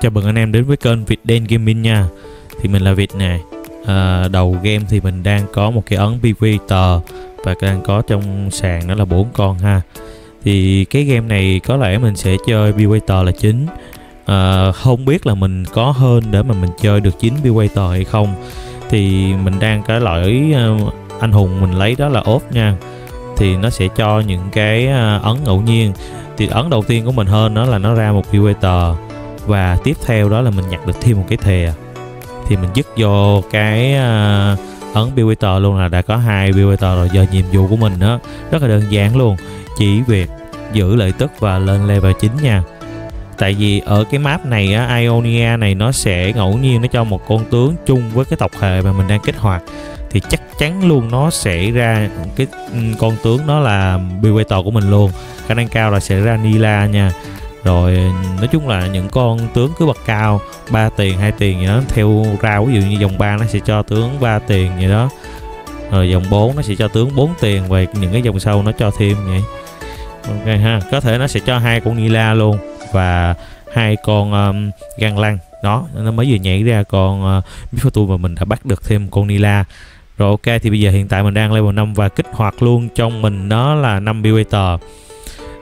Chào mừng anh em đến với kênh Việt Đen Gaming nha. Thì mình là Việt nè. À, Đầu game thì mình đang có một cái ấn PV tờ Và đang có trong sàn đó là bốn con ha. Thì cái game này có lẽ mình sẽ chơi PV tờ là chính. À, Không biết là mình có hơn để mà mình chơi được chín PV tờ hay không. Thì mình đang cái loại à, anh hùng mình lấy đó là ốp nha. Thì nó sẽ cho những cái à, ấn ngẫu nhiên. Thì ấn đầu tiên của mình hơn đó là nó ra một PV tờ và tiếp theo đó là mình nhặt được thêm một cái thìa. Thì mình dứt vô cái uh, ấn builder luôn là đã có hai builder rồi giờ nhiệm vụ của mình đó rất là đơn giản luôn chỉ việc giữ lợi tức và lên level 9 nha. Tại vì ở cái map này á, Ionia này nó sẽ ngẫu nhiên nó cho một con tướng chung với cái tộc hệ mà mình đang kích hoạt. Thì chắc chắn luôn nó sẽ ra cái ừ, con tướng đó là builder của mình luôn. Khả năng cao là sẽ ra Nila nha rồi nói chung là những con tướng cứ bậc cao 3 tiền hai tiền gì đó theo rau ví dụ như dòng 3 nó sẽ cho tướng 3 tiền gì đó. Rồi dòng 4 nó sẽ cho tướng 4 tiền và những cái dòng sau nó cho thêm vậy. Ok ha có thể nó sẽ cho hai con Nila luôn và hai con um, gan lăng. Đó nó mới vừa nhảy ra con uh, ờ, Mifotu và mình đã bắt được thêm con Nila rồi ok thì bây giờ hiện tại mình đang level 5 và kích hoạt luôn. Trong mình đó là 5 Builder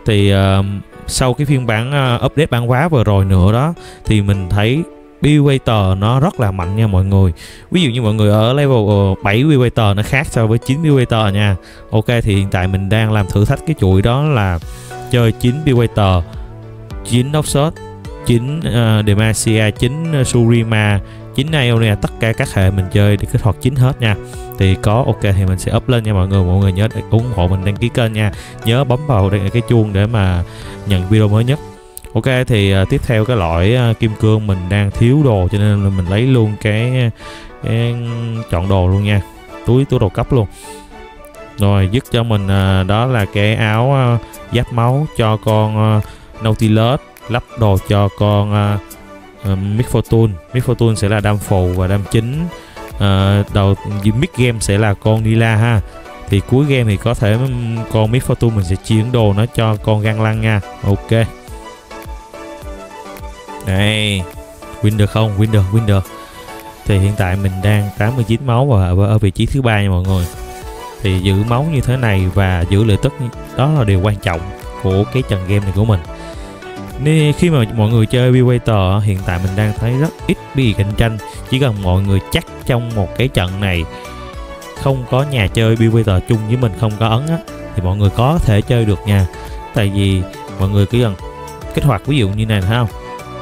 thì uh, sau cái phiên bản uh, update bản quá vừa rồi nữa đó thì mình thấy Builder nó rất là mạnh nha mọi người. Ví dụ như mọi người ở level ờ, 7 Builder nó khác so với 9 Builder nha. Ok thì hiện tại mình đang làm thử thách cái chuỗi đó là chơi 9 Builder 9 Noxus 9 uh, ờ, Demacia 9 Surima chín IO nè tất cả các hệ mình chơi để kích hoạt chín hết nha. Thì có ok thì mình sẽ up lên nha mọi người. Mọi người nhớ để ủng hộ mình đăng ký kênh nha. Nhớ bấm vào đây cái chuông để mà nhận video mới nhất. Ok thì uh, tiếp theo cái loại uh, à, kim cương mình đang thiếu đồ cho nên là mình lấy luôn cái, cái chọn đồ luôn nha. Túi túi đồ cấp luôn. Rồi dứt cho mình uh, đó là cái áo uh, giáp máu cho con uh, Nautilus lắp đồ cho con uh, Ờ, uh, Mick Fortune Mick Fortune sẽ là đam phù và đam chính. Uh, đầu mid game sẽ là con Nila ha. Thì cuối game thì có thể con Miss Fortune mình sẽ chuyển đồ nó cho con gan lăng nha. Ok. Đây. Win được không? Win được win được. Thì hiện tại mình đang 89 máu và ở vị trí thứ ba nha mọi người. Thì giữ máu như thế này và giữ lợi tức đó là điều quan trọng của cái trận game này của mình nên khi mà mọi người chơi Bewater hiện tại mình đang thấy rất ít bị cạnh tranh. Chỉ cần mọi người chắc trong một cái trận này không có nhà chơi Bewater chung với mình không có ấn á thì mọi người có thể chơi được nha. Tại vì mọi người cứ cần kích hoạt ví dụ như này thấy không?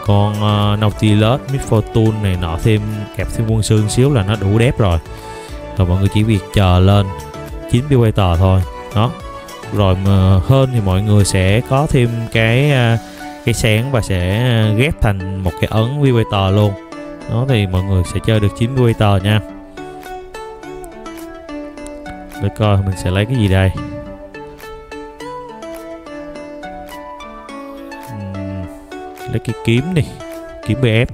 Còn uh, Nautilus, Mid Fortune này nọ thêm kẹp thêm quân sư xíu là nó đủ đép rồi. Rồi mọi người chỉ việc chờ lên 9 Bewater thôi. Đó. Rồi mà hơn thì mọi người sẽ có thêm cái uh, cái sáng và sẽ ờ, ghép thành một cái ấn vibrator luôn. Đó thì mọi người sẽ chơi được 9 vibrator nha. Để coi mình sẽ lấy cái gì đây? Uhm, lấy cái kiếm đi kiếm bf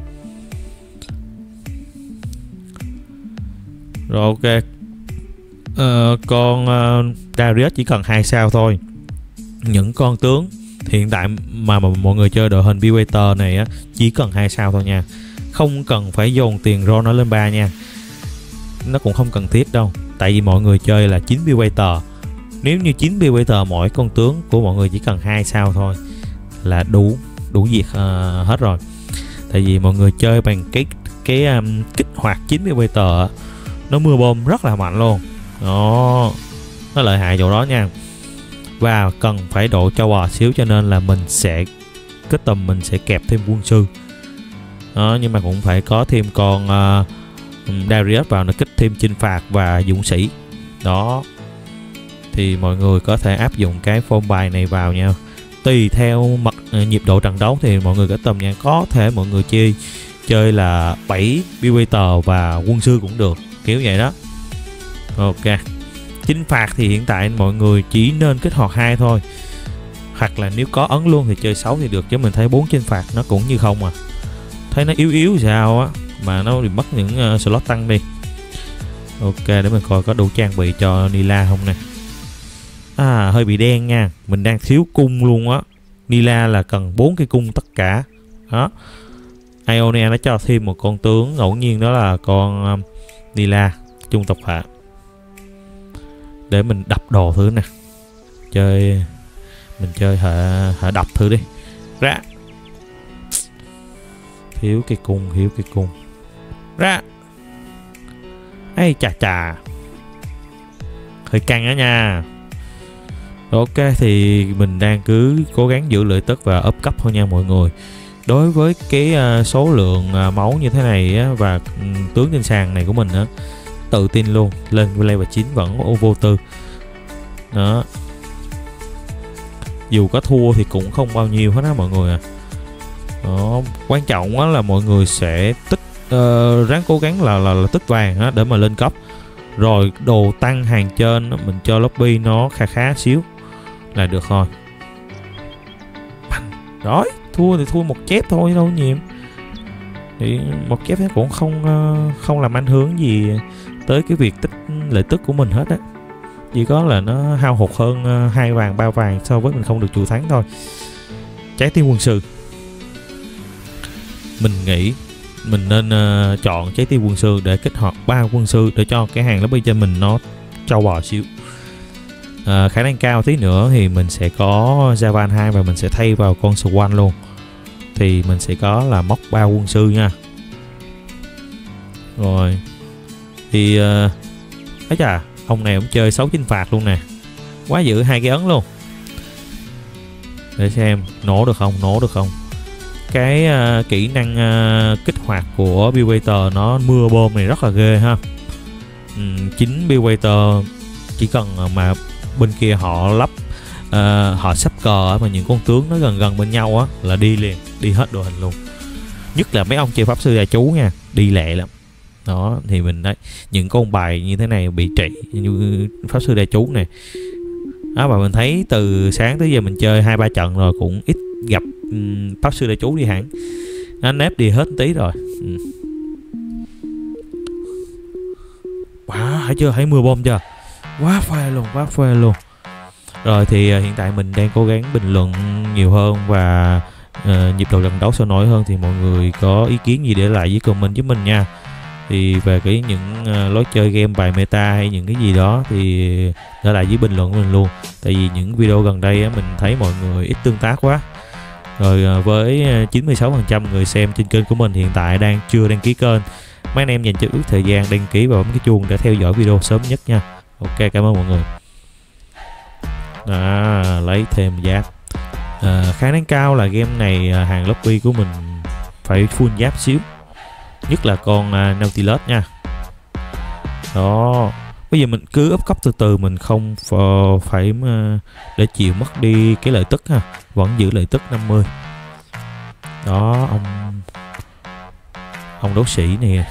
rồi ok. Uh, con uh, Darius chỉ cần hai sao thôi. Những con tướng hiện tại mà, mà mọi người chơi đội hình Bewater này á chỉ cần hai sao thôi nha. Không cần phải dồn tiền ro nó lên ba nha. Nó cũng không cần thiết đâu tại vì mọi người chơi là 9 Bewater nếu như 9 Bewater mỗi con tướng của mọi người chỉ cần hai sao thôi là đủ đủ việc uh, hết rồi. Tại vì mọi người chơi bằng cái cái um, kích hoạt 9 Bewater nó mưa bom rất là mạnh luôn. Đó nó lợi hại chỗ đó nha và cần phải độ cho bò xíu cho nên là mình sẽ kết tầm mình sẽ kẹp thêm quân sư. Đó, nhưng mà cũng phải có thêm con uh, Darius vào nó kích thêm chinh phạt và dũng sĩ. Đó. Thì mọi người có thể áp dụng cái form bài này vào nha. Tùy theo mặt uh, ờ, nhịp độ trận đấu thì mọi người kết tầm nha. Có thể mọi người chơi chơi là 7 Bewater và quân sư cũng được. Kiểu vậy đó. Ok chinh phạt thì hiện tại mọi người chỉ nên kích hoạt hai thôi. Hoặc là nếu có ấn luôn thì chơi 6 thì được chứ mình thấy bốn chinh phạt nó cũng như không à. Thấy nó yếu yếu sao á mà nó bị mất những uh, slot tăng đi. Ok để mình coi có đủ trang bị cho Nila không nè. À hơi bị đen nha mình đang thiếu cung luôn á. Nila là cần bốn cái cung tất cả. Đó. Ionia nó cho thêm một con tướng ngẫu nhiên đó là con um, Nila trung tộc hạ để mình đập đồ thứ nè. Chơi, mình chơi hệ hệ đập thứ đi. Ra. Thiếu cái cung, thiếu cái cung. Ra. Ấy chà chà. Hơi căng đó nha. Ok, thì mình đang cứ cố gắng giữ lợi tức và up cấp thôi nha mọi người. Đối với cái à, số lượng à, máu như thế này và ừ, tướng trên sàn này của mình á tự tin luôn lên level 9 vẫn vô tư. Đó. Dù có thua thì cũng không bao nhiêu hết á mọi người à. Đó. quan trọng á là mọi người sẽ tích uh, ráng cố gắng là là, là tích vàng á để mà lên cấp rồi đồ tăng hàng trên mình cho lobby nó khá khá xíu là được thôi rồi thua thì thua một chép thôi đâu nhiều. Thì một chép cũng không ờ, không làm ảnh hưởng gì tới cái việc tích lợi tức của mình hết á. Chỉ có là nó hao hụt hơn ờ, hai vàng ba vàng so với mình không được chủ thắng thôi. Trái tim quân sư. Mình nghĩ mình nên uh, chọn trái tim quân sư để kích hoạt ba quân sư để cho cái hàng lobby trên mình nó trâu bò xíu. À, khả năng cao tí nữa thì mình sẽ có Javan 2 và mình sẽ thay vào con Swan luôn. Thì mình sẽ có là móc ba quân sư nha. Rồi thì uh, ấy chà ông này ông chơi xấu chinh phạt luôn nè. Quá dữ hai cái ấn luôn. Để xem nổ được không nổ được không. Cái uh, kỹ năng uh, kích hoạt của Bill nó mưa bom này rất là ghê ha. Ừ, chính Bill chỉ cần mà bên kia họ lắp uh, họ sắp cờ mà những con tướng nó gần gần bên nhau á là đi liền đi hết đội hình luôn. Nhất là mấy ông chơi pháp sư gia chú nha đi lẹ lắm đó thì mình đấy những con bài như thế này bị trị như pháp sư đại chú này đó và mình thấy từ sáng tới giờ mình chơi hai ba trận rồi cũng ít gặp um, pháp sư đại chú đi hẳn. Nó nếp đi hết tí rồi. Ừ. wow hãy chưa? Thấy mưa bom chưa? Quá phê luôn quá phê luôn. Rồi thì uh, hiện tại mình đang cố gắng bình luận nhiều hơn và uh, nhịp độ trận đấu sôi nổi hơn thì mọi người có ý kiến gì để lại với comment với mình nha thì về cái những uh, lối chơi game bài meta hay những cái gì đó thì để lại dưới bình luận của mình luôn. Tại vì những video gần đây á, mình thấy mọi người ít tương tác quá. Rồi uh, với ờ, 96% người xem trên kênh của mình hiện tại đang chưa đăng ký kênh. Mấy anh em dành cho ước thời gian đăng ký và bấm cái chuông để theo dõi video sớm nhất nha. Ok cảm ơn mọi người. À, lấy thêm giáp. À, khả năng cao là game này hàng lobby của mình phải full giáp xíu nhất là con uh, Nautilus nha. Đó. Bây giờ mình cứ ấp cấp từ từ mình không phải uh, để chịu mất đi cái lợi tức ha. Vẫn giữ lợi tức 50 đó ông ông đấu sĩ này.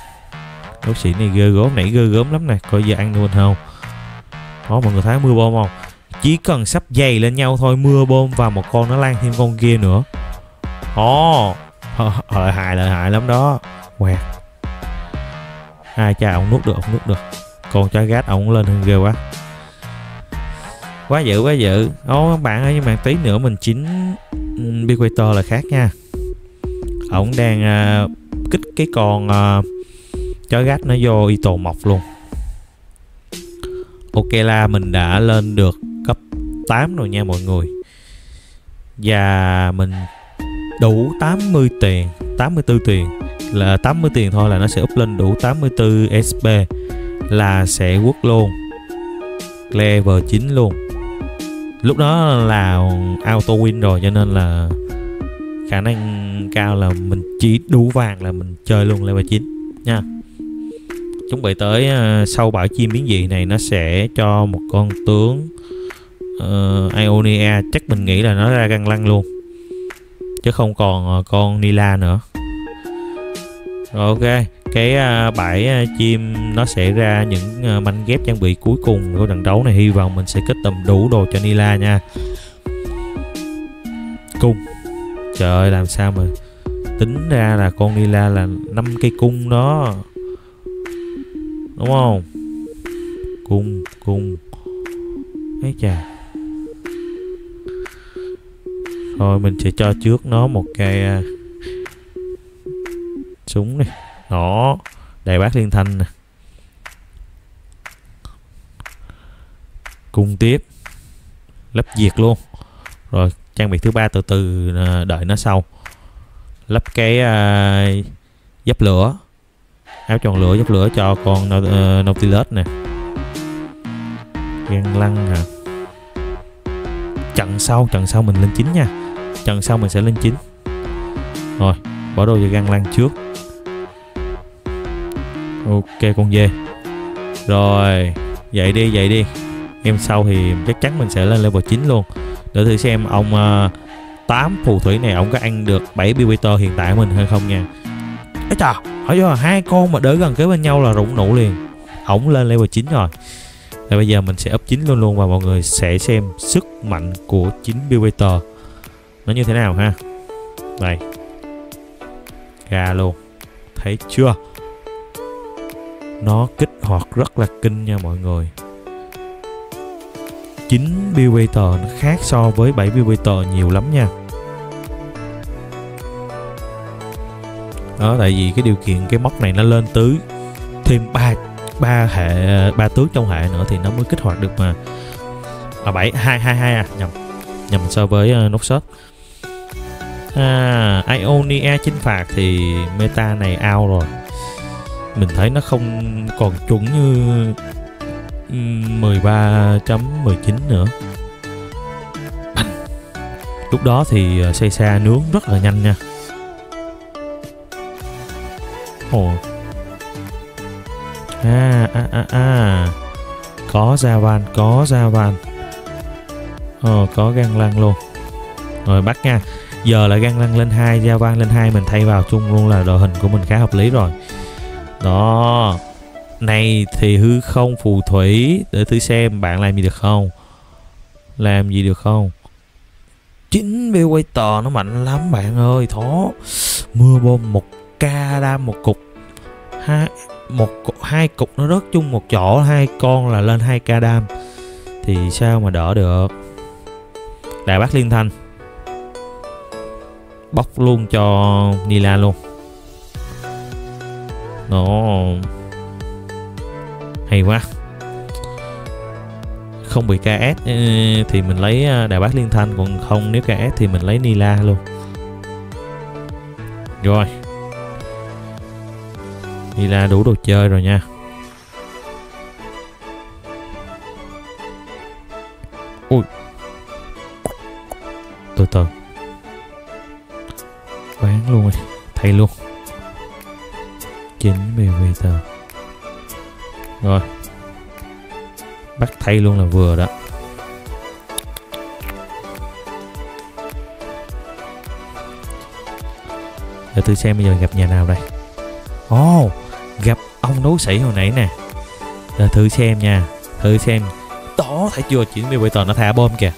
Đấu sĩ này ghê gớm nãy ghê gớm lắm nè. Coi giờ ăn luôn không? Đó mọi người thấy mưa bom không? Chỉ cần sắp dày lên nhau thôi mưa bom và một con nó lan thêm con kia nữa. Ồ oh, lợi ờ, hại lợi hại lắm đó. Quẹt ai cha ông nuốt được ông nuốt được. Còn chó gát ông lên hơn ghê quá. Quá dữ quá dữ. Ô các bạn ơi nhưng mà tí nữa mình chín Big là khác nha. Ổng đang uh, kích cái con uh, chó gắt nó vô y tổ mọc luôn. Ok là mình đã lên được cấp 8 rồi nha mọi người. Và mình đủ 80 tiền 84 tiền. Là 80 tiền thôi là nó sẽ up lên đủ 84 SP là sẽ quất luôn. Level 9 luôn. Lúc đó là auto win rồi cho nên là khả năng cao là mình chỉ đủ vàng là mình chơi luôn level 9 nha. Chuẩn bị tới uh, sau bãi chim biến dị này nó sẽ cho một con tướng uh, Ionia. Chắc mình nghĩ là nó ra găng lăng luôn chứ không còn ờ, con Nila nữa. Rồi ok, cái à, bãi à, chim nó sẽ ra những à, manh ghép trang bị cuối cùng của trận đấu này. Hy vọng mình sẽ kết tầm đủ đồ cho Nila nha. Cung. Trời ơi, làm sao mà tính ra là con Nila là năm cây cung đó. Đúng không? Cung cung. Ấy chà thôi mình sẽ cho trước nó một cái à, súng này đó đại bác liên thanh nè. Cung tiếp. Lắp diệt luôn. Rồi trang bị thứ ba từ từ à, đợi nó sau. Lắp cái uh, dấp lửa. Áo tròn lửa dấp lửa cho con uh, Nautilus nè. Gan lăng hả? Trận sau trận sau mình lên chín nha trận sau mình sẽ lên chín. Rồi bỏ đồ cho găng lan trước. Ok con dê. Rồi dậy đi dậy đi. Em sau thì chắc chắn mình sẽ lên level 9 luôn. Để thử xem ông ờ, uh, 8 phù thủy này ông có ăn được 7 Bewater hiện tại của mình hay không nha. Ấy chà hỏi cho hai con mà đỡ gần kế bên nhau là rụng nụ liền. Ổng lên level 9 rồi. Và bây giờ mình sẽ up 9 luôn luôn và mọi người sẽ xem sức mạnh của 9 Bewater nó như thế nào ha? Đây. Ra luôn thấy chưa? Nó kích hoạt rất là kinh nha mọi người. 9 Bewater nó khác so với 7 Bewater nhiều lắm nha. Đó tại vì cái điều kiện cái móc này nó lên tứ. Thêm ba ba hệ ba tước trong hệ nữa thì nó mới kích hoạt được mà. À bảy hai hai hai à. Nhầm. Nhầm so với uh, nốt shot à Ionia chính phạt thì meta này out rồi. Mình thấy nó không còn chuẩn như 13.19 nữa. Lúc đó thì ờ, xây xa nướng rất là nhanh nha. Ồ. À à à à. Có ra van có ra van ờ có gan lan luôn. Rồi bắt nha giờ là gan lăng lên hai ra van lên hai, mình thay vào chung luôn là đội hình của mình khá hợp lý rồi. Đó, này thì hư không phù thủy, để thử xem bạn làm gì được không? Làm gì được không? Chính tờ nó mạnh lắm bạn ơi, thó. Mưa bom một ca đam một cục. Hai, một hai cục nó rớt chung một chỗ, hai con là lên hai ca đam. Thì sao mà đỡ được? Đại bác liên thanh bóc luôn cho Nila luôn. Nó hay quá. Không bị KS ừ, thì mình lấy à, đại bác liên thanh, còn không, nếu KS thì mình lấy Nila luôn. Rồi. Nila đủ đồ chơi rồi nha. Ui. Từ từ luôn rồi thay luôn. 9 ml rồi. Bắt thay luôn là vừa đó. Để tôi xem bây giờ gặp nhà nào đây. Ồ oh, gặp ông đấu sĩ hồi nãy nè. Để thử xem nha. Thử xem. Đó thấy chưa? Chỉ bây giờ nó thả bom kìa.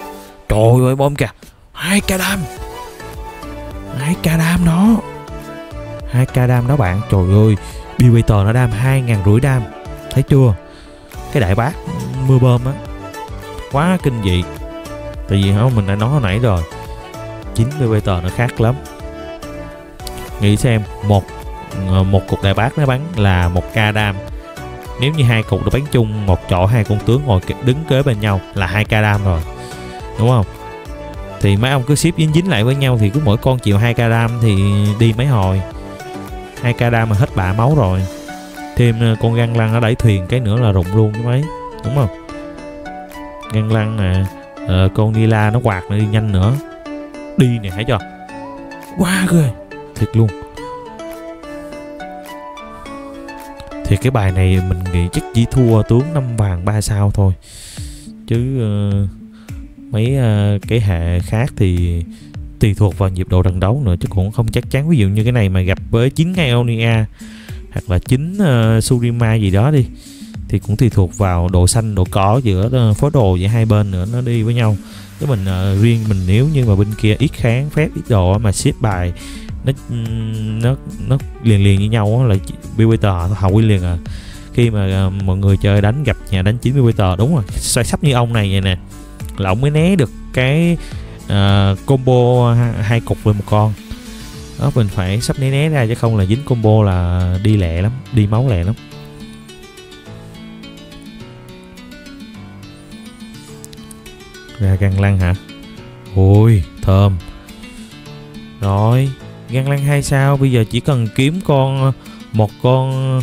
Trời ơi bom kìa. Hai ca đam hai ca đam đó hai ca đam đó bạn, trời ơi Bewater nó đam hai ngàn rưỡi đam. Thấy chưa? Cái đại bác mưa bơm á. Quá kinh dị. Tại vì không, mình đã nói hồi nãy rồi. Chín Bewater nó khác lắm. Nghĩ xem, một ờ, một cục đại bác nó bắn là một ca đam. Nếu như hai cục nó bắn chung một chỗ, hai con tướng ngồi đứng kế bên nhau là hai ca đam rồi. Đúng không? Thì mấy ông cứ ship dính dính lại với nhau thì cứ mỗi con chịu hai ca thì đi mấy hồi. Hai ca mà hết bạ máu rồi. Thêm ờ, con găng lăng nó đẩy thuyền cái nữa là rụng luôn cái mấy. Đúng không? Găng lăng nè ờ, con nila nó quạt nó đi nhanh nữa. Đi nè thấy chưa? Quá ghê. Thiệt luôn. Thì cái bài này mình nghĩ chắc chỉ thua tướng năm vàng ba sao thôi. Chứ uh, mấy uh, cái hệ khác thì tùy thuộc vào nhịp độ trận đấu nữa chứ cũng không chắc chắn. Ví dụ như cái này mà gặp với chín Ionia hoặc là chín uh, ờ, Surima gì đó đi thì cũng tùy thuộc vào độ xanh độ cỏ giữa uh, phối đồ giữa hai bên nữa nó đi với nhau. Chứ mình uh, riêng mình nếu như mà bên kia ít kháng phép ít đồ mà xếp bài nó nó nó liền liền với nhau là Bewater họ quy liền à. Khi mà uh, mọi người chơi đánh gặp nhà đánh chín Bewater đúng rồi xoay sắp như ông này vậy nè là ông mới né được cái uh, combo hai cục với một con. Đó mình phải sắp né né ra chứ không là dính combo là đi lẹ lắm đi máu lẹ lắm. Ra găng lăng hả? Ui thơm. Rồi găng lăng hai sao bây giờ chỉ cần kiếm con một con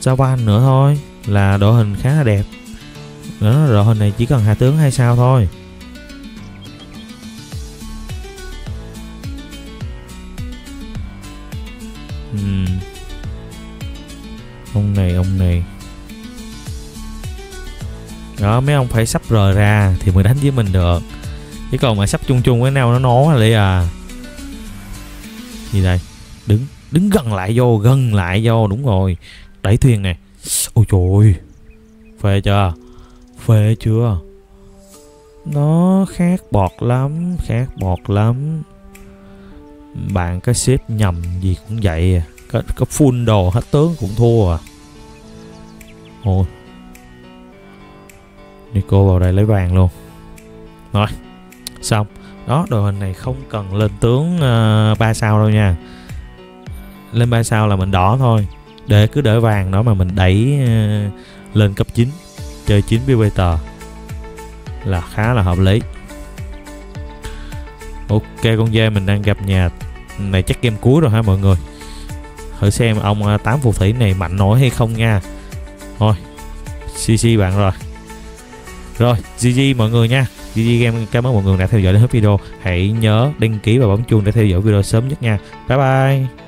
Saban nữa thôi là đội hình khá là đẹp đó, rồi hình này chỉ cần hạ tướng hai sao thôi. Uhm. ông này ông này. Đó, mấy ông phải sắp rời ra thì mới đánh với mình được. Chứ còn mà sắp chung chung với nhau nó nó lại à. Gì đây? Đứng đứng gần lại vô, gần lại vô, đúng rồi. Đẩy thuyền này ôi trời ơi. Phê chưa? Phê chưa? Nó khác bọt lắm khác bọt lắm. Bạn cái xếp nhầm gì cũng vậy à. Có, có full đồ hết tướng cũng thua à. Ôi. Nico vào đây lấy vàng luôn. Rồi xong. Đó đội hình này không cần lên tướng ờ, uh, 3 sao đâu nha. Lên 3 sao là mình đỏ thôi. Để cứ đỡ vàng đó mà mình đẩy uh, lên cấp 9 chơi 9 beta là khá là hợp lý. Ok, con dê mình đang gặp nhà này chắc game cuối rồi ha mọi người? Thử xem ông à, tám phù thủy này mạnh nổi hay không nha. Thôi cc bạn rồi. Rồi GG mọi người nha. GG Game, cảm ơn mọi người đã theo dõi đến hết video. Hãy nhớ đăng ký và bấm chuông để theo dõi video sớm nhất nha. Bye bye.